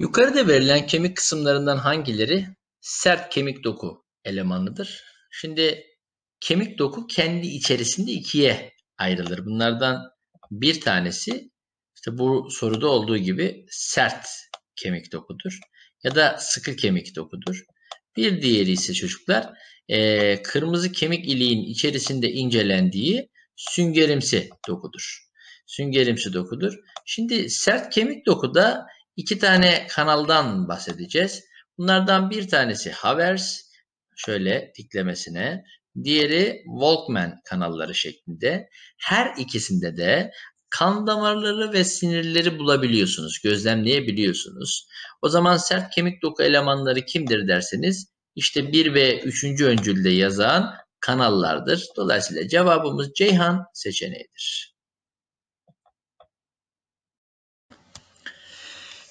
Yukarıda verilen kemik kısımlarından hangileri sert kemik doku elemanıdır? Şimdi kemik doku kendi içerisinde ikiye ayrılır. Bunlardan bir tanesi işte bu soruda olduğu gibi sert kemik dokudur ya da sıkı kemik dokudur. Bir diğeri ise çocuklar e, kırmızı kemik iliğin içerisinde incelendiği süngerimsi dokudur. Süngerimsi dokudur. Şimdi sert kemik dokuda iki tane kanaldan bahsedeceğiz. Bunlardan bir tanesi Havers şöyle diklemesine, diğeri Volkmann kanalları şeklinde. Her ikisinde de kan damarları ve sinirleri bulabiliyorsunuz, gözlemleyebiliyorsunuz. O zaman sert kemik doku elemanları kimdir derseniz işte 1 ve 3. öncülde yazan kanallardır. Dolayısıyla cevabımız Ceyhan seçeneğidir.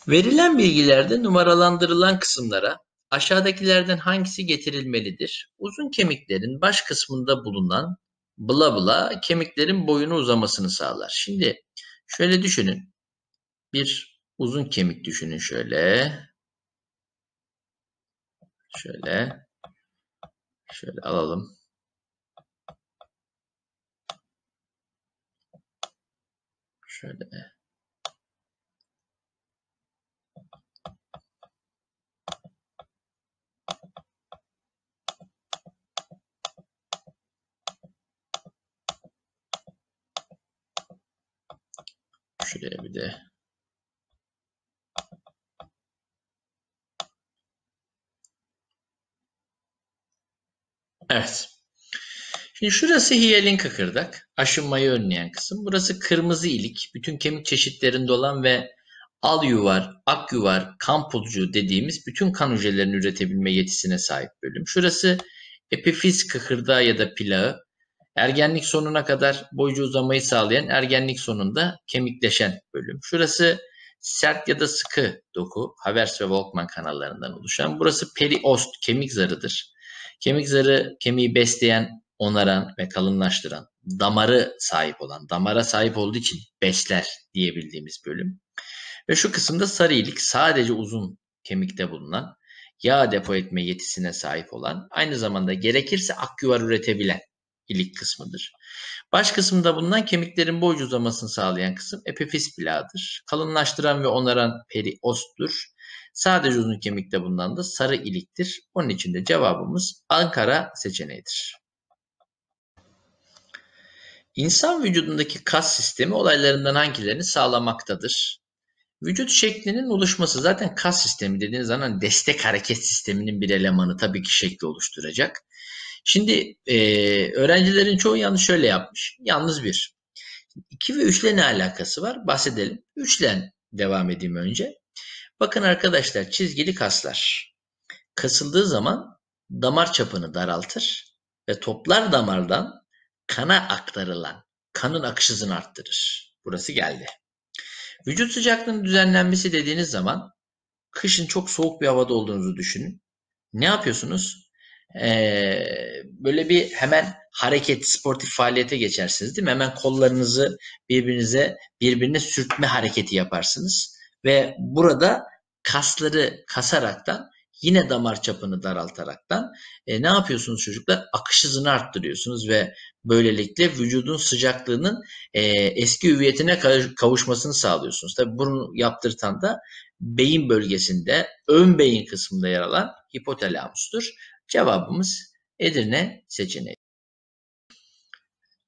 Verilen bilgilerde numaralandırılan kısımlara aşağıdakilerden hangisi getirilmelidir? Uzun kemiklerin baş kısmında bulunan bla bla kemiklerin boyunu uzamasını sağlar. Şimdi şöyle düşünün. Bir uzun kemik düşünün şöyle. Şöyle. Şöyle alalım. Şöyle. Şuraya bir de Evet. Şimdi şurası hiyalin kıkırdak. Aşınmayı önleyen kısım. Burası kırmızı ilik. Bütün kemik çeşitlerinde olan ve al yuvar, ak yuvar, kan pulcuğu dediğimiz bütün kan hücrelerini üretebilme yetisine sahip bölüm. Şurası epifiz kıkırdağı ya da plağı. Ergenlik sonuna kadar boycu uzamayı sağlayan ergenlik sonunda kemikleşen bölüm. Şurası sert ya da sıkı doku, Havers ve Volkmann kanallarından oluşan. Burası periost, kemik zarıdır. Kemik zarı kemiği besleyen, onaran ve kalınlaştıran, damarı sahip olan, damara sahip olduğu için besler diyebildiğimiz bölüm. Ve şu kısımda sarı ilik sadece uzun kemikte bulunan, yağ depo etme yetisine sahip olan, aynı zamanda gerekirse akyuvar üretebilen ilik kısmıdır. Baş kısmında bulunan kemiklerin boycu uzamasını sağlayan kısım epifiz plağıdır. Kalınlaştıran ve onaran periosttur. Sadece uzun kemikte bulunan da sarı iliktir. Onun için de cevabımız Ankara seçeneğidir. İnsan vücudundaki kas sistemi olaylarından hangilerini sağlamaktadır? Vücut şeklinin oluşması zaten kas sistemi dediğiniz zaman destek hareket sisteminin bir elemanı tabii ki şekli oluşturacak. Şimdi e, öğrencilerin çoğu yanlış şöyle yapmış. Yalnız bir. 2 ve 3 ile ne alakası var? Bahsedelim. 3 ile devam edeyim önce. Bakın arkadaşlar çizgili kaslar kasıldığı zaman damar çapını daraltır ve toplar damardan kana aktarılan kanın akış hızını arttırır. Burası geldi. Vücut sıcaklığının düzenlenmesi dediğiniz zaman kışın çok soğuk bir havada olduğunuzu düşünün. Ne yapıyorsunuz? Ee, böyle bir hemen hareket, sportif faaliyete geçersiniz değil mi? Hemen kollarınızı birbirinize, birbirine sürtme hareketi yaparsınız. Ve burada kasları kasaraktan yine damar çapını daraltaraktan e, ne yapıyorsunuz çocuklar? Akış hızını arttırıyorsunuz ve böylelikle vücudun sıcaklığının e, eski hüviyetine kavuşmasını sağlıyorsunuz. Tabi bunu yaptırtan da beyin bölgesinde ön beyin kısmında yer alan hipotalamustur. Cevabımız Edirne seçeneği.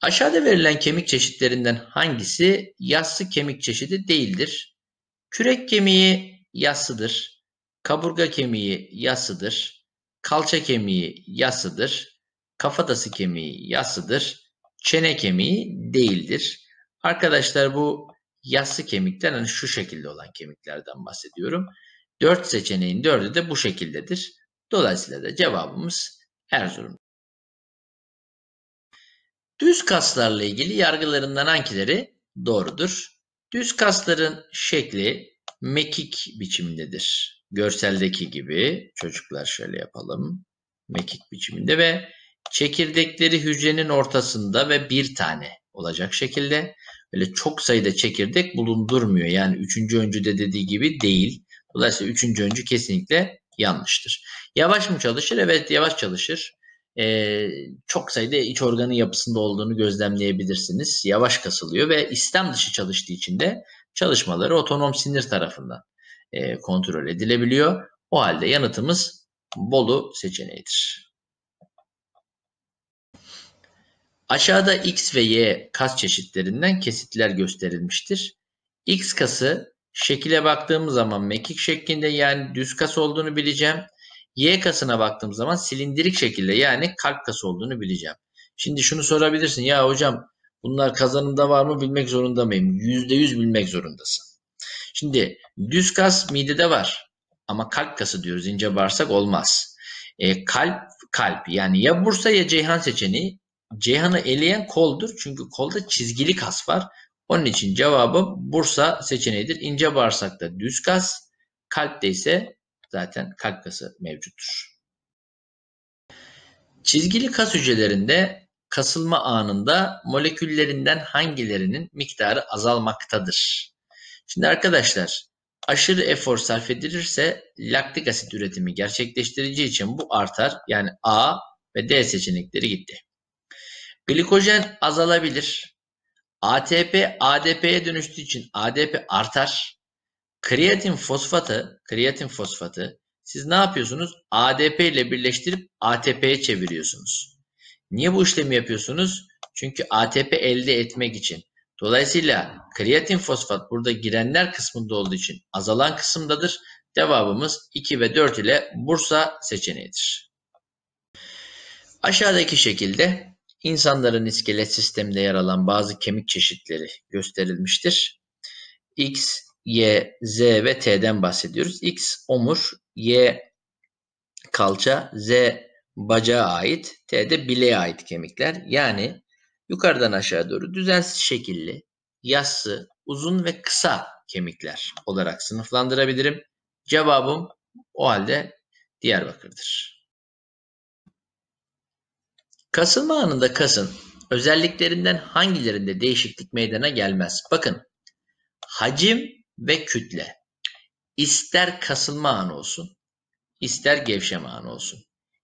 Aşağıda verilen kemik çeşitlerinden hangisi yassı kemik çeşidi değildir? Kürek kemiği yassıdır. Kaburga kemiği yassıdır. Kalça kemiği yassıdır. Kafatası kemiği yassıdır. Çene kemiği değildir. Arkadaşlar bu yassı kemikler hani şu şekilde olan kemiklerden bahsediyorum. Dört seçeneğin dördü de bu şekildedir. Dolayısıyla da cevabımız Erzurum. Düz kaslarla ilgili yargılarından hangileri doğrudur? Düz kasların şekli mekik biçimindedir. Görseldeki gibi çocuklar şöyle yapalım. Mekik biçiminde ve çekirdekleri hücrenin ortasında ve bir tane olacak şekilde. Öyle çok sayıda çekirdek bulundurmuyor. Yani üçüncü öncüde dediği gibi değil. Dolayısıyla üçüncü öncü kesinlikle yanlıştır. Yavaş mı çalışır? Evet yavaş çalışır. Ee, çok sayıda iç organı yapısında olduğunu gözlemleyebilirsiniz. Yavaş kasılıyor ve istem dışı çalıştığı için de çalışmaları otonom sinir tarafından e, kontrol edilebiliyor. O halde yanıtımız Bolu seçeneğidir. Aşağıda X ve Y kas çeşitlerinden kesitler gösterilmiştir. X kası şekile baktığımız zaman mekik şeklinde yani düz kas olduğunu bileceğim. Y kasına baktığım zaman silindirik şekilde yani kalp kası olduğunu bileceğim. Şimdi şunu sorabilirsin ya hocam bunlar kazanımda var mı bilmek zorunda mıyım? %100 bilmek zorundasın. Şimdi düz kas midede var ama kalp kası diyoruz ince bağırsak olmaz. E, kalp kalp yani ya Bursa ya Ceyhan seçeneği. Ceyhan'ı eleyen koldur çünkü kolda çizgili kas var. Onun için cevabım Bursa seçeneğidir. İnce bağırsakta düz kas, kalpte ise zaten kalp kası mevcuttur. Çizgili kas hücrelerinde kasılma anında moleküllerinden hangilerinin miktarı azalmaktadır? Şimdi arkadaşlar aşırı efor sarf edilirse laktik asit üretimi gerçekleştirici için bu artar. Yani A ve D seçenekleri gitti. Glikojen azalabilir. ATP ADP'ye dönüştüğü için ADP artar. Kreatin fosfatı, kreatin fosfatı siz ne yapıyorsunuz? ADP ile birleştirip ATP'ye çeviriyorsunuz. Niye bu işlemi yapıyorsunuz? Çünkü ATP elde etmek için. Dolayısıyla kreatin fosfat burada girenler kısmında olduğu için azalan kısımdadır. Cevabımız 2 ve 4 ile Bursa seçeneğidir. Aşağıdaki şekilde insanların iskelet sisteminde yer alan bazı kemik çeşitleri gösterilmiştir. X, Y, Z ve T'den bahsediyoruz. X omur, Y kalça, Z bacağa ait, T de bileğe ait kemikler. Yani yukarıdan aşağı doğru düzensiz şekilli, yassı, uzun ve kısa kemikler olarak sınıflandırabilirim. Cevabım o halde Diyarbakır'dır. Kasılma anında kasın özelliklerinden hangilerinde değişiklik meydana gelmez? Bakın hacim ve kütle ister kasılma anı olsun ister gevşeme anı olsun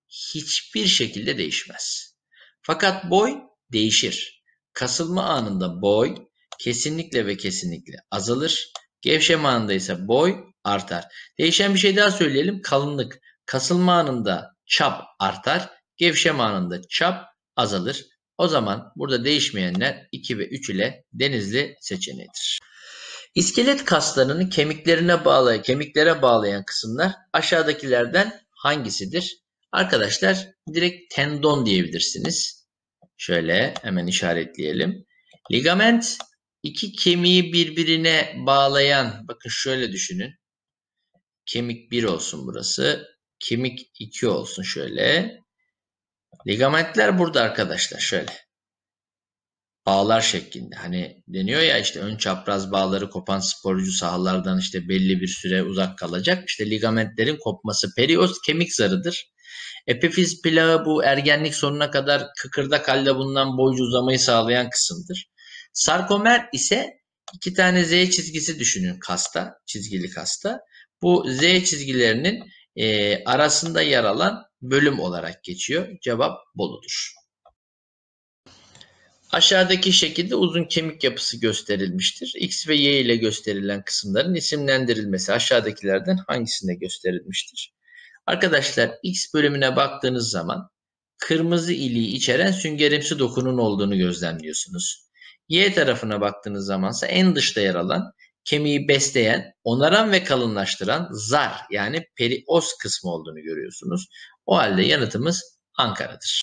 hiçbir şekilde değişmez. Fakat boy değişir. Kasılma anında boy kesinlikle ve kesinlikle azalır. Gevşeme anında ise boy artar. Değişen bir şey daha söyleyelim. Kalınlık. Kasılma anında çap artar. Gevşeme anında çap azalır. O zaman burada değişmeyenler 2 ve 3 ile denizli seçeneğidir. İskelet kaslarını kemiklerine bağlayan, kemiklere bağlayan kısımlar aşağıdakilerden hangisidir? Arkadaşlar direkt tendon diyebilirsiniz. Şöyle hemen işaretleyelim. Ligament iki kemiği birbirine bağlayan bakın şöyle düşünün. Kemik 1 olsun burası. Kemik 2 olsun şöyle. Ligamentler burada arkadaşlar şöyle. Bağlar şeklinde. Hani deniyor ya işte ön çapraz bağları kopan sporcu sahalardan işte belli bir süre uzak kalacak. İşte ligamentlerin kopması. Periost kemik zarıdır. Epifiz plağı bu ergenlik sonuna kadar kıkırdak halde bulunan boycu uzamayı sağlayan kısımdır. Sarkomer ise iki tane Z çizgisi düşünün kasta, çizgili kasta. Bu Z çizgilerinin e, arasında yer alan bölüm olarak geçiyor. Cevap Bolu'dur. Aşağıdaki şekilde uzun kemik yapısı gösterilmiştir. X ve Y ile gösterilen kısımların isimlendirilmesi aşağıdakilerden hangisinde gösterilmiştir? Arkadaşlar X bölümüne baktığınız zaman kırmızı iliği içeren süngerimsi dokunun olduğunu gözlemliyorsunuz. Y tarafına baktığınız zamansa en dışta yer alan kemiği besleyen, onaran ve kalınlaştıran zar yani perios kısmı olduğunu görüyorsunuz. O halde yanıtımız Ankara'dır.